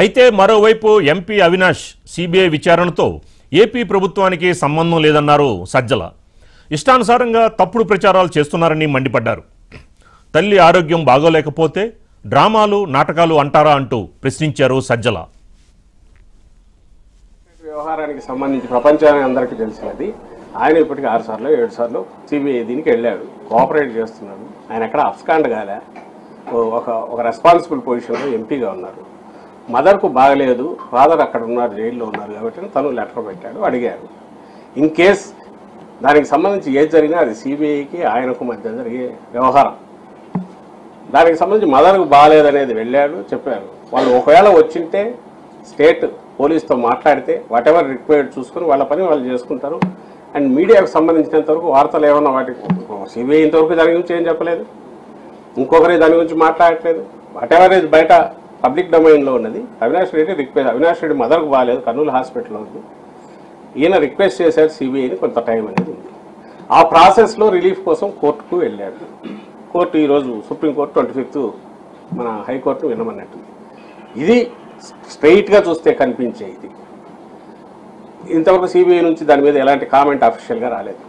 అయితే మరోవైపు MP Avinash CBI విచారణతో ఏపీ ప్రభుత్వానికి సంబంధం లేదన్నారు సజ్జల. ఇష్టానుసారంగా తప్పుడు ప్రచారాలు చేస్తున్నారని మండిపడ్డారు. తల్లి ఆరోగ్యం బాగోలేకపోతే డ్రామాలు నాటకాలు అంటారా అంటూ ప్రశ్నించారు సజ్జల. వ్యవహారానికి సంబంధించి ప్రపంచానికి అందరికీ తెలిసినది. ఆయన ఇప్పటికి ఆరు సార్లు ఏడు సార్లు సిబిఐ దీనికి వెళ్ళాడు. కోఆపరేట్ చేస్తున్నాడు. ఆయన ఎక్కడ అబ్స్కాండ్ కాలే. ఒక ఒక రెస్పాన్సిబుల్ పొజిషన్లో ఎంపీగా ఉన్నారు. మదర్కు బాగలేదు ఫాదర్ అక్కడ ఉన్నారు జైల్లో ఉన్నారు కాబట్టి తను లెటర్ పెట్టాడు అడిగారు. ఇన్ కేస్ దానికి సంబంధించి ఏది జరిగినా అది సిబిఐకి ఆయనకు మధ్య జరిగే వ్యవహారం. దానికి సంబంధించి మదర్కు బాగాలేదనేది వెళ్ళాడు చెప్పారు. వాళ్ళు ఒకవేళ వచ్చింటే స్టేట్ పోలీస్తో మాట్లాడితే వాట్ ఎవర్ రిక్వైర్డ్ చూసుకొని వాళ్ళ పని వాళ్ళు చేసుకుంటారు. అండ్ మీడియాకు సంబంధించినంత వరకు వార్తలు ఏమన్నా వాటికి సిబిఐ ఇంతవరకు దాని గురించి ఏం చెప్పలేదు. ఇంకొకరి దాని గురించి మాట్లాడట్లేదు. వాట్ ఎవర్ ఇది బయట పబ్లిక్ డొమైన్లో ఉన్నది. అవినాష్ రెడ్డి రిక్వెస్ట్ అవినాష్ రెడ్డి మదర్కు బాగాలేదు కర్నూలు హాస్పిటల్లో ఉంది. ఈయన రిక్వెస్ట్ చేశారు సిబిఐని కొంత టైం అనేది ఉంది. ఆ ప్రాసెస్లో రిలీఫ్ కోసం కోర్టుకు వెళ్ళాడు కోర్టు ఈరోజు సుప్రీంకోర్టు ట్వంటీ ఫిఫ్త్ మన హైకోర్టు వినమన్నట్టు. ఇది స్ట్రైట్గా చూస్తే కనిపించే ఇది ఇంతవరకు సిబిఐ నుంచి దాని మీద ఎలాంటి కామెంట్ అఫీషియల్గా రాలేదు.